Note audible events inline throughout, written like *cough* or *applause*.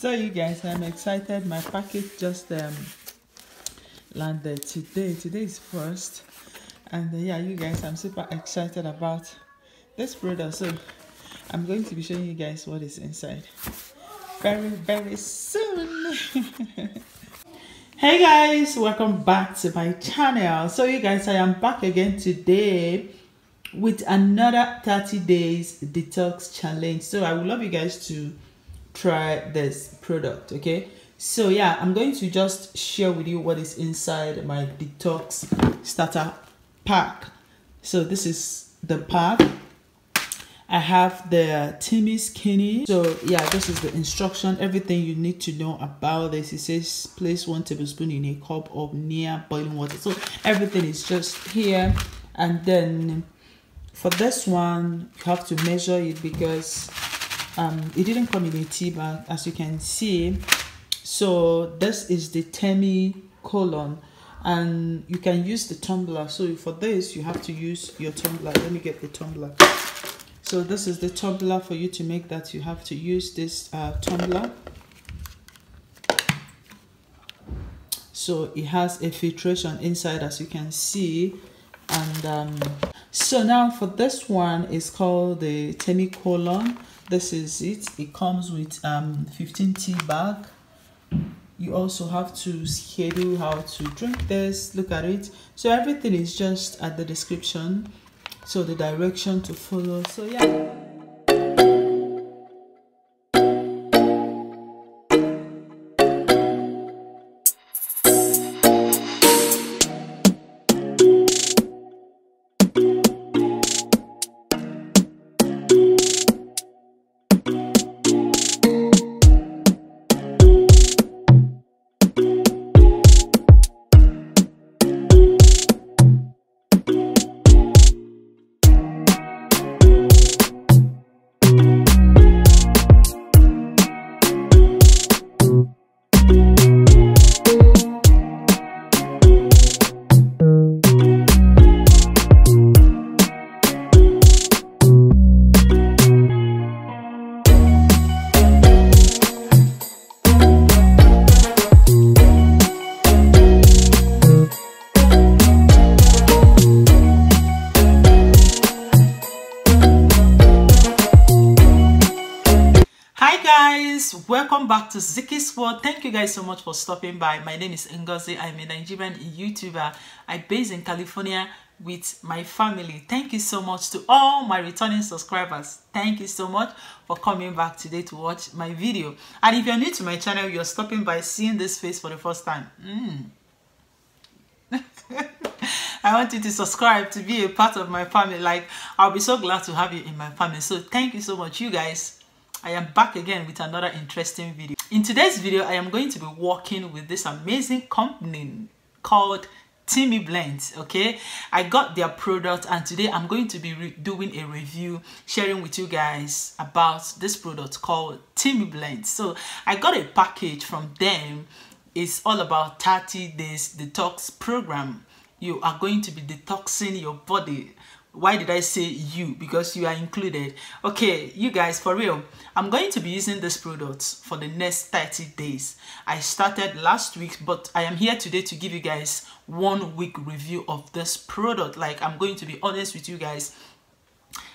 so you guys i'm excited. My package just um landed today. Today is first. And uh, yeah you guys i'm super excited about this product. So i'm going to be showing you guys what is inside very very soon. *laughs* Hey guys welcome back to my channel. So you guys i am back again today with another 30 days detox challenge. So i would love you guys to try this product okay so yeah i'm going to just share with you what is inside my detox starter pack so this is the pack I have the Teami Skinny. So yeah, this is the instruction. Everything you need to know about this. It says place one tablespoon in a cup of near boiling water. So everything is just here. And then for this one, you have to measure it because um, it didn't come in a tea bag as you can see. So this is the Teami colon and you can use the tumbler. So for this, you have to use your tumbler. Let me get the tumbler so this is the tumbler for you to make that you have to use this uh, tumbler so it has a filtration inside as you can see and um, so now for this one is called the Teami Colon. This is it. It comes with um 15 tea bag. You also have to schedule how to drink this. Look at it. So everything is just at the description. So the direction to follow. So yeah welcome back to Zikkie's World. Thank you guys so much for stopping by. My name is Ngozi. I'm a Nigerian YouTuber. I base in California with my family. Thank you so much to all my returning subscribers. Thank you so much for coming back today to watch my video. And if you're new to my channel, you're stopping by seeing this face for the first time. Mm. *laughs* I want you to subscribe to be a part of my family. Like, I'll be so glad to have you in my family. So thank you so much, you guys. I am back again with another interesting video. In today's video, I am going to be working with this amazing company called Teami Blends, okay? I got their product and today I'm going to be doing a review, sharing with you guys about this product called Teami Blends. So I got a package from them. It's all about 30 days detox program. You are going to be detoxing your body why did i say you? Because you are included. Okay you guys for real i'm going to be using this product for the next 30 days. I started last week but i am here today to give you guys one week review of this product. Like i'm going to be honest with you guys.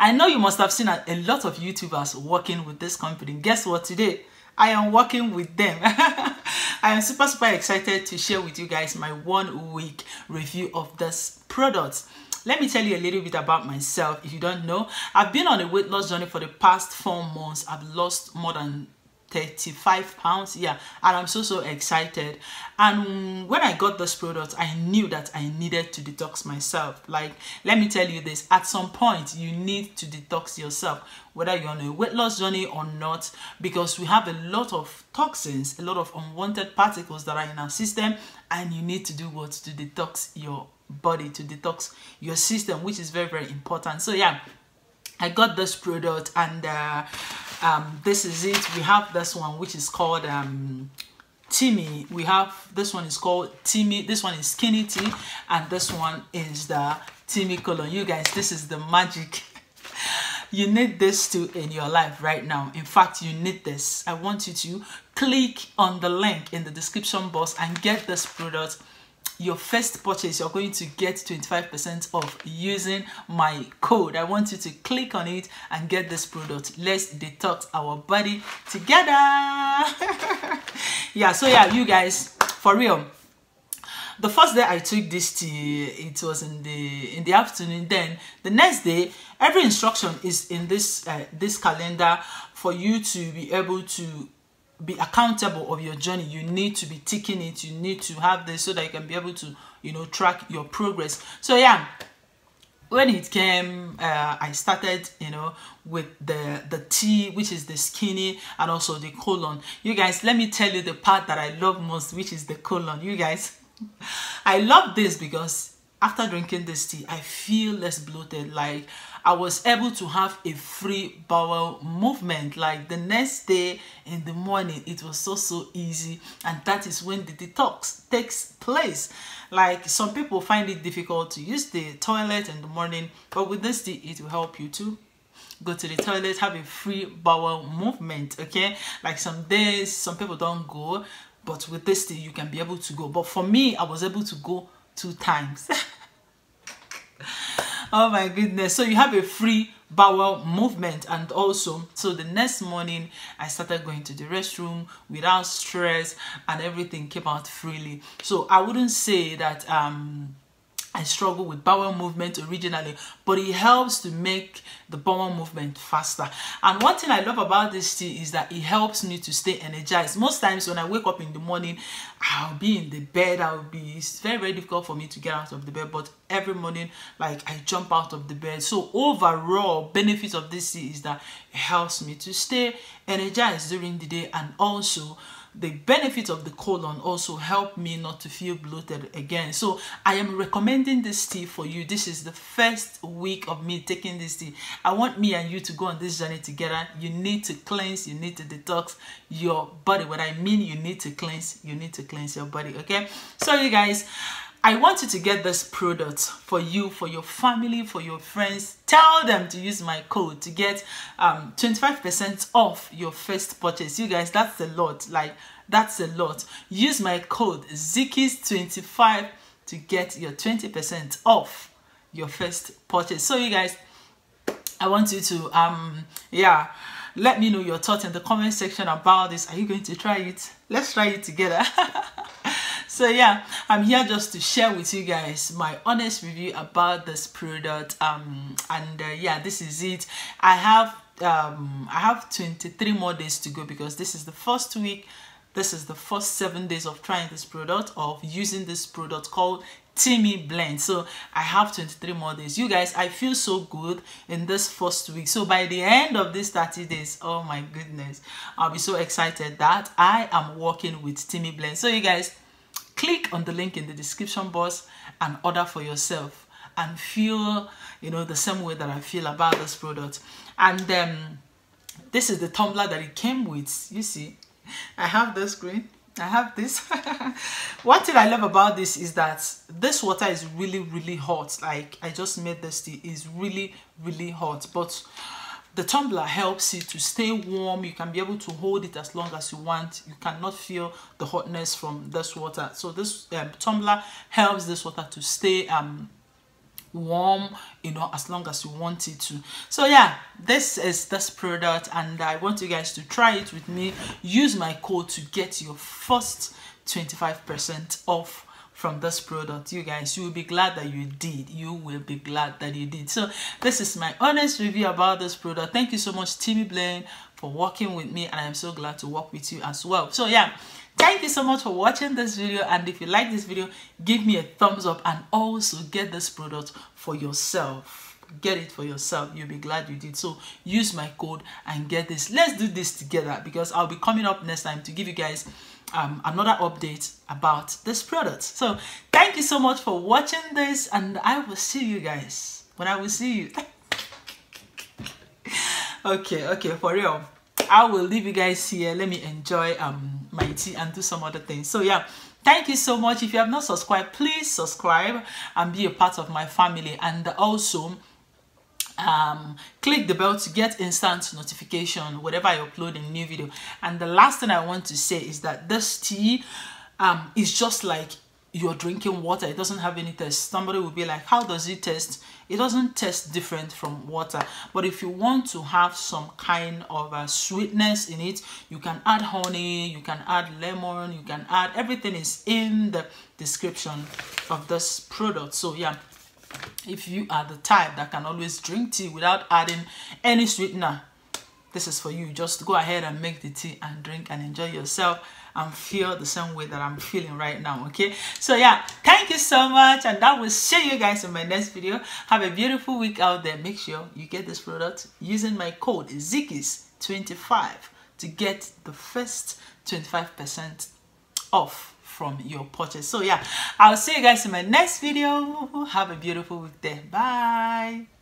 I know you must have seen a, a lot of youtubers working with this company. Guess what today? I am working with them. *laughs* I am super super excited to share with you guys my one week review of this product let me tell you a little bit about myself if you don't know. I've been on a weight loss journey for the past four months. I've lost more than 35 pounds yeah and i'm so so excited. And when i got this product i knew that i needed to detox myself. Like let me tell you this at some point you need to detox yourself whether you're on a weight loss journey or not because we have a lot of toxins a lot of unwanted particles that are in our system and you need to do what? To detox your body to detox your system which is very very important. So yeah i got this product and uh, um, this is it. We have this one which is called um, Teami we have this one is called Teami this one is skinny tea and this one is the Teami colon you guys this is the magic. *laughs* You need this too in your life right now. In fact you need this. I want you to click on the link in the description box and get this product your first purchase you're going to get 25% off using my code. I want you to click on it and get this product. Let's detox our body together. *laughs* Yeah so yeah you guys for real. The first day I took this tea, it was in the in the afternoon. Then the next day, every instruction is in this uh, this calendar for you to be able to be accountable of your journey. You need to be ticking it. You need to have this so that you can be able to you know track your progress. So yeah, when it came uh, i started you know with the the t which is the skinny and also the colon you guys let me tell you the part that i love most which is the colon you guys *laughs* I love this because after drinking this tea, I feel less bloated. Like I was able to have a free bowel movement. Like the next day in the morning, it was so, so easy. And that is when the detox takes place. Like some people find it difficult to use the toilet in the morning, but with this tea, it will help you too go to the toilet have a free bowel movement okay like some days some people don't go but with this thing you can be able to go but for me i was able to go two times *laughs* oh my goodness. So you have a free bowel movement and also so the next morning i started going to the restroom without stress and everything came out freely. So i wouldn't say that um I struggle with bowel movement originally, but it helps to make the bowel movement faster. And one thing I love about this tea is that it helps me to stay energized. Most times when I wake up in the morning, I'll be in the bed, I'll be, it's very, very difficult for me to get out of the bed, but every morning, like I jump out of the bed. So overall benefit of this tea is that it helps me to stay energized during the day and also the benefit of the colon also help me not to feel bloated again. So i am recommending this tea for you. This is the first week of me taking this tea. I want me and you to go on this journey together. You need to cleanse you need to detox your body. What i mean you need to cleanse you need to cleanse your body okay? So you guys I want you to get this product for you, for your family, for your friends. Tell them to use my code to get 25% um, off your first purchase. You guys, that's a lot. Like, that's a lot. Use my code ZIKIS25 to get your 20% off your first purchase. So you guys, I want you to, um, yeah, let me know your thoughts in the comment section about this. Are you going to try it? Let's try it together. *laughs* so yeah i'm here just to share with you guys my honest review about this product um and uh, yeah this is it. I have um i have 23 more days to go because this is the first week this is the first seven days of trying this product of using this product called Teami blend. So i have 23 more days. You guys i feel so good in this first week. So by the end of these 30 days oh my goodness i'll be so excited that i am working with Teami blend. So you guys click on the link in the description box and order for yourself and feel you know the same way that I feel about this product. And um, this is the tumbler that it came with you see. I have this green I have this. *laughs* One thing I love about this is that this water is really really hot. Like I just made this tea. Is really really hot. But the tumbler helps it to stay warm. You can be able to hold it as long as you want. You cannot feel the hotness from this water. So this um, tumbler helps this water to stay um warm you know as long as you want it to. So yeah this is this product and i want you guys to try it with me. Use my code to get your first 25 percent off from this product you guys you will be glad that you did. You will be glad that you did. So this is my honest review about this product. Thank you so much teami blaine for working with me and i'm so glad to work with you as well. So yeah thank you so much for watching this video and if you like this video give me a thumbs up and also get this product for yourself. Get it for yourself. You'll be glad you did. So use my code and get this. Let's do this together because i'll be coming up next time to give you guys um, another update about this product. So thank you so much for watching this and I will see you guys when I will see you. *laughs* okay, okay, for real. I will leave you guys here. Let me enjoy um, my tea and do some other things. So yeah, thank you so much. If you have not subscribed, please subscribe and be a part of my family. And also, um, click the bell to get instant notification whenever I upload a new video. And the last thing I want to say is that this tea um, is just like you're drinking water. It doesn't have any taste. Somebody will be like, how does it taste? It doesn't taste different from water. But if you want to have some kind of a sweetness in it, you can add honey, you can add lemon, you can add, everything is in the description of this product. So yeah, if you are the type that can always drink tea without adding any sweetener this is for you. Just go ahead and make the tea and drink and enjoy yourself. And feel the same way that i'm feeling right now okay? So yeah thank you so much and i will see you guys in my next video. Have a beautiful week out there. Make sure you get this product using my code zikkies 25 to get the first 25 percent off from your purchase. So yeah, I'll see you guys in my next video. Have a beautiful there. Bye.